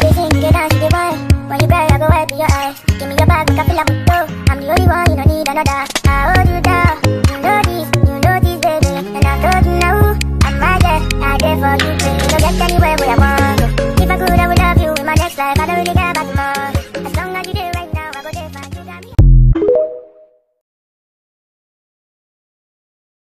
didn't think you get out, you why. When you cry, I go wipe your eyes Give me your bag, I feel up with I'm the only one, you don't need another I hold you down You know this, you know this, baby And I told you now, I'm my girl I there for you, baby You don't get anywhere where I want to If I could, I would love you in my next life I don't really care